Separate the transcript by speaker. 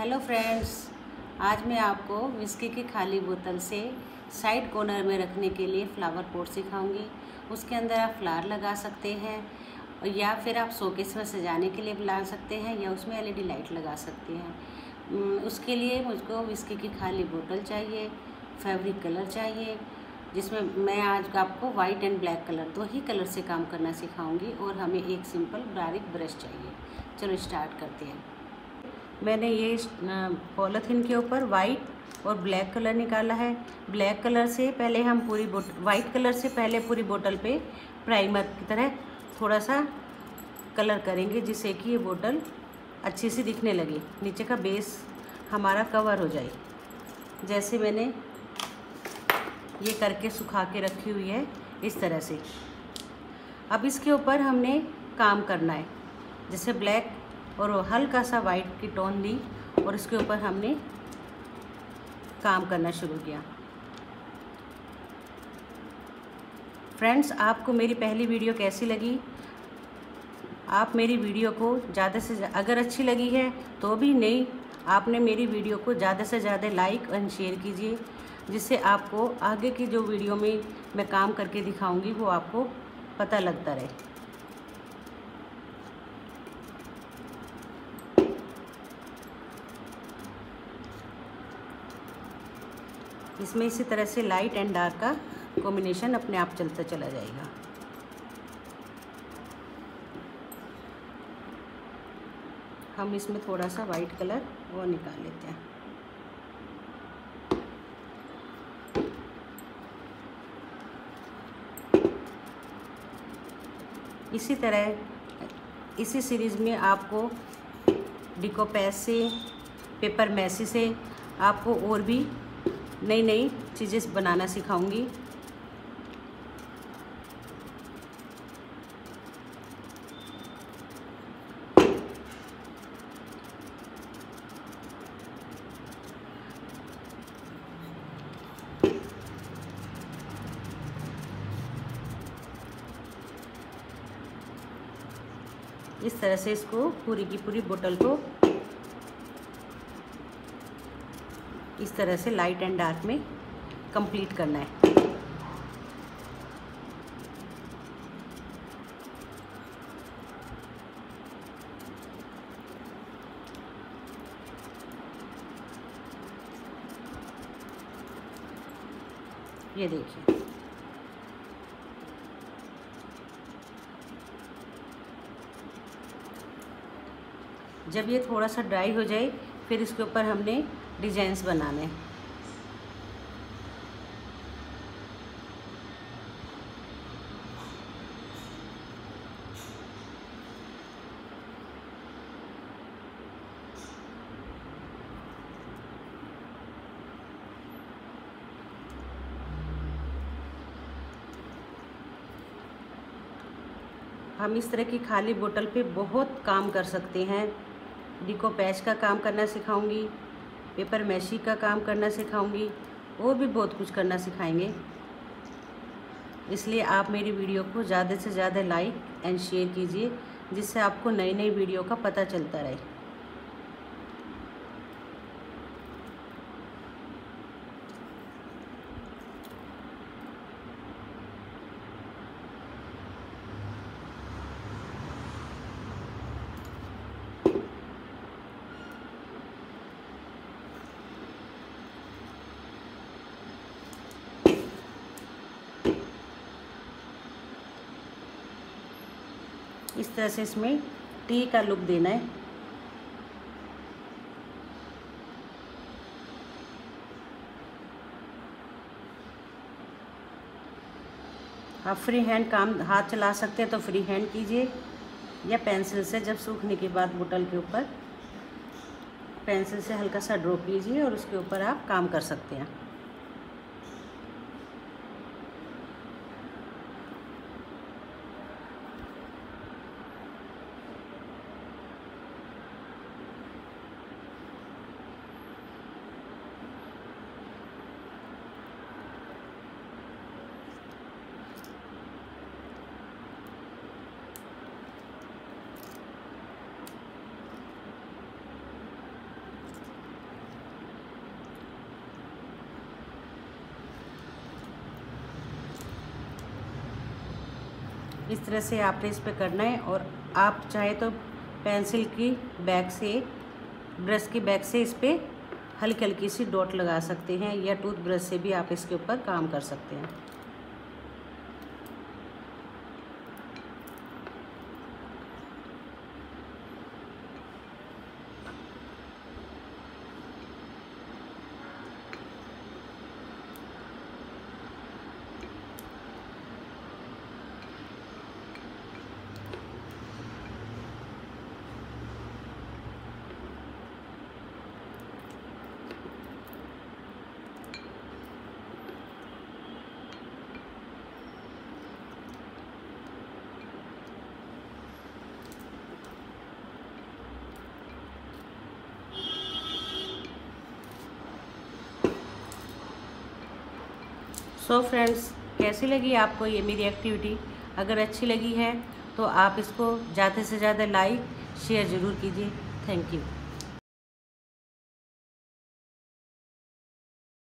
Speaker 1: Hello friends, आज मैं आपको विस्की की खाली बोतल से साइड कॉर्नर में रखने के लिए फ्लावर पॉट सिखाऊँगी। उसके अंदर आप फ्लावर लगा सकते हैं या फिर आप शोकेस में सजाने के लिए ला सकते हैं या उसमें एलईडी लाइट लगा सकते हैं। उसके लिए मुझको विस्की की खाली बोतल चाहिए फैब्रिक कलर चाहिए, जिसमें मैं आज आपको वाइट एंड ब्लैक कलर दो ही कलर से काम करना सिखाऊँगी और हमें एक सिंपल बारीक ब्रश चाहिए। चलो स्टार्ट करते हैं। मैंने ये पॉलीथीन के ऊपर वाइट और ब्लैक कलर निकाला है। ब्लैक कलर से पहले हम पूरी बोट वाइट कलर से पहले पूरी बोतल पे प्राइमर की तरह थोड़ा सा कलर करेंगे, जिससे कि ये बोतल अच्छी सी दिखने लगे। नीचे का बेस हमारा कवर हो जाए। जैसे मैंने ये करके सुखा के रखी हुई है इस तरह से। अब इसके ऊपर हमने काम करना है। जैसे ब्लैक और हल्का सा वाइट की टोन दी और इसके ऊपर हमने काम करना शुरू किया। फ्रेंड्स आपको मेरी पहली वीडियो कैसी लगी? आप मेरी वीडियो को ज़्यादा से अगर अच्छी लगी है तो भी नहीं, आपने मेरी वीडियो को ज़्यादा से ज़्यादा लाइक एंड शेयर कीजिए, जिससे आपको आगे की जो वीडियो में मैं काम करके दिखाऊँगी, वो आपको पता लगता रहे। इसमें इसी तरह से लाइट एंड डार्क का कॉम्बिनेशन अपने आप चलता चला जाएगा। हम इसमें थोड़ा सा वाइट कलर वो निकाल लेते हैं। इसी तरह, इसी सीरीज़ में आपको डिकोपैस से पेपर मैसी से आपको और भी नई नई चीज़ें बनाना सिखाऊँगी। इस तरह से इसको पूरी की पूरी बोतल को इस तरह से लाइट एंड डार्क में कंप्लीट करना है। ये देखिए। जब ये थोड़ा सा ड्राई हो जाए फिर इसके ऊपर हमने डिजाइंस बनाने हम इस तरह की खाली बोतल पे बहुत काम कर सकते हैं। डिको पैच का काम करना सिखाऊँगी, पेपर मैशी का काम करना सिखाऊँगी और भी बहुत कुछ करना सिखाएँगे। इसलिए आप मेरी वीडियो को ज़्यादा से ज़्यादा लाइक एंड शेयर कीजिए, जिससे आपको नई नई वीडियो का पता चलता रहे। इस तरह से इसमें टी का लुक देना है। आप फ्री हैंड काम, हाथ चला सकते हैं तो फ्री हैंड कीजिए, या पेंसिल से जब सूखने के बाद बोतल के ऊपर पेंसिल से हल्का सा ड्रॉ कीजिए और उसके ऊपर आप काम कर सकते हैं। इस तरह से आपने इस पर करना है और आप चाहे तो पेंसिल की बैग से, ब्रश की बैग से इस पर हल्की हल्की सी डॉट लगा सकते हैं या टूथब्रश से भी आप इसके ऊपर काम कर सकते हैं। सो so फ्रेंड्स कैसी लगी आपको ये मेरी एक्टिविटी अगर अच्छी लगी है तो आप इसको ज़्यादा से ज़्यादा लाइक शेयर ज़रूर कीजिए। Thank you